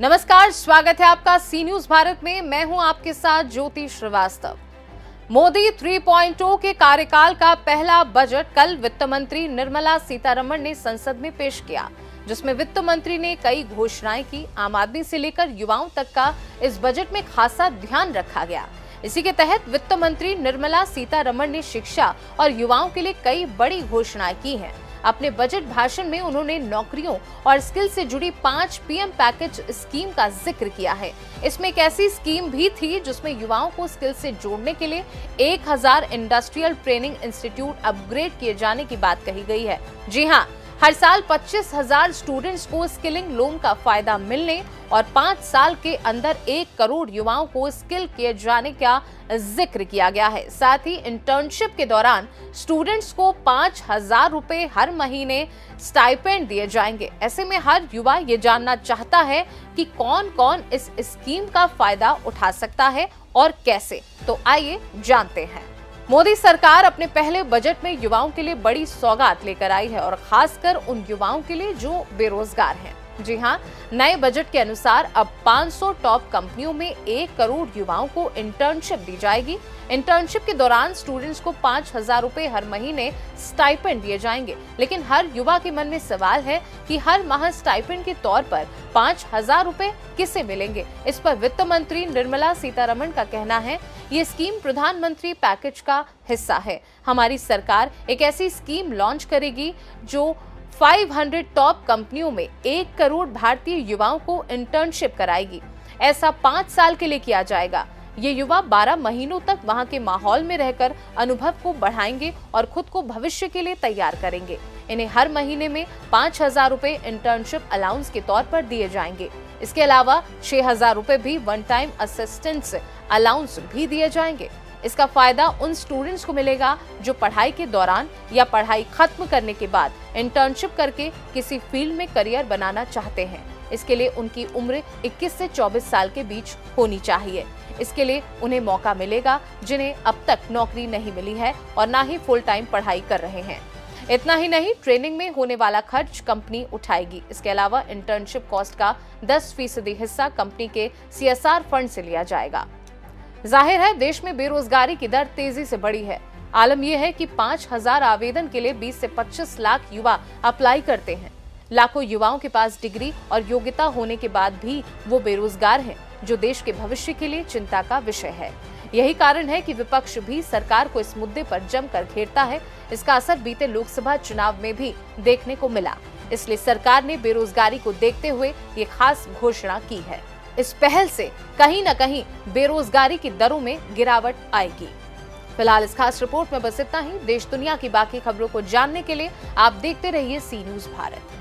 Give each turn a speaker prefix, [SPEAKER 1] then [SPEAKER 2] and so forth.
[SPEAKER 1] नमस्कार, स्वागत है आपका सी न्यूज़ भारत में। मैं हूँ आपके साथ ज्योति श्रीवास्तव। मोदी 3.0 के कार्यकाल का पहला बजट कल वित्त मंत्री निर्मला सीतारमण ने संसद में पेश किया, जिसमें वित्त मंत्री ने कई घोषणाएँ की। आम आदमी से लेकर युवाओं तक का इस बजट में खासा ध्यान रखा गया। इसी के तहत वित्त मंत्री निर्मला सीतारमण ने शिक्षा और युवाओं के लिए कई बड़ी घोषणाएँ की हैं। अपने बजट भाषण में उन्होंने नौकरियों और स्किल से जुड़ी पाँच पीएम पैकेज स्कीम का ज़िक्र किया है। इसमें एक ऐसी स्कीम भी थी जिसमें युवाओं को स्किल से जोड़ने के लिए 1000 इंडस्ट्रियल ट्रेनिंग इंस्टीट्यूट अपग्रेड किए जाने की बात कही गई है। जी हाँ हर साल पच्चीस हज़ार स्टूडेंट्स को स्किलिंग लोन का फ़ायदा मिलने और पाँच साल के अंदर एक करोड़ युवाओं को स्किल किए जाने का ज़िक्र किया गया है। साथ ही इंटर्नशिप के दौरान स्टूडेंट्स को पाँच हज़ार रूपए हर महीने स्टाइपेंड दिए जाएँगे। ऐसे में हर युवा ये जानना चाहता है कि कौन कौन इस स्कीम का फ़ायदा उठा सकता है और कैसे। तो आइए जानते हैं। मोदी सरकार अपने पहले बजट में युवाओं के लिए बड़ी सौगात लेकर आई है और खासकर उन युवाओं के लिए जो बेरोजगार हैं। जी हाँ नए बजट के अनुसार अब 500 टॉप कंपनियों में एक करोड़ युवाओं को इंटर्नशिप दी जाएगी। इंटर्नशिप के दौरान स्टूडेंट्स को पाँच हज़ार रूपए हर महीने स्टाइपेंड दिए जाएँगे। लेकिन हर युवा के मन में सवाल है कि हर माह स्टाइपेंड के तौर पर पाँच हज़ार रूपए किसे मिलेंगे? इस पर वित्त मंत्री निर्मला सीतारमण का कहना है, ये स्कीम प्रधानमंत्री पैकेज का हिस्सा है। हमारी सरकार एक ऐसी स्कीम लॉन्च करेगी जो 500 टॉप कंपनियों में एक करोड़ भारतीय युवाओं को इंटर्नशिप कराएगी। ऐसा पाँच साल के लिए किया जाएगा। ये युवा 12 महीनों तक वहाँ के माहौल में रहकर अनुभव को बढ़ाएँगे और खुद को भविष्य के लिए तैयार करेंगे। इन्हें हर महीने में पाँच हज़ार रूपए इंटर्नशिप अलाउंस के तौर पर दिए जाएँगे। इसके अलावा छह हज़ार रूपए भी वन टाइम असिस्टेंस अलाउंस भी दिए जाएँगे। इसका फ़ायदा उन स्टूडेंट्स को मिलेगा जो पढ़ाई के दौरान या पढ़ाई खत्म करने के बाद इंटर्नशिप करके किसी फ़ील्ड में करियर बनाना चाहते हैं। इसके लिए उनकी उम्र 21 से 24 साल के बीच होनी चाहिए। इसके लिए उन्हें मौका मिलेगा जिन्हें अब तक नौकरी नहीं मिली है और न ही फुल टाइम पढ़ाई कर रहे हैं। इतना ही नहीं ट्रेनिंग में होने वाला खर्च कंपनी उठाएगी। इसके अलावा इंटर्नशिप कॉस्ट का 10 फ़ीसदी हिस्सा कंपनी के सीएसआर फंड से लिया जाएगा। ज़ाहिर है देश में बेरोजगारी की दर तेज़ी से बढ़ी है। आलम यह है कि पाँच हज़ार आवेदन के लिए 20 से 25 लाख युवा अप्लाई करते हैं। लाखों युवाओं के पास डिग्री और योग्यता होने के बाद भी वो बेरोजगार हैं, जो देश के भविष्य के लिए चिंता का विषय है। यही कारण है कि विपक्ष भी सरकार को इस मुद्दे पर जमकर घेरता है। इसका असर बीते लोकसभा चुनाव में भी देखने को मिला। इसलिए सरकार ने बेरोजगारी को देखते हुए ये खास घोषणा की है। इस पहल से कहीं ना कहीं बेरोजगारी की दरों में गिरावट आएगी। फ़िलहाल इस खास रिपोर्ट में बस इतना ही। देश दुनिया की बाकी खबरों को जानने के लिए आप देखते रहिए सी न्यूज़ भारत।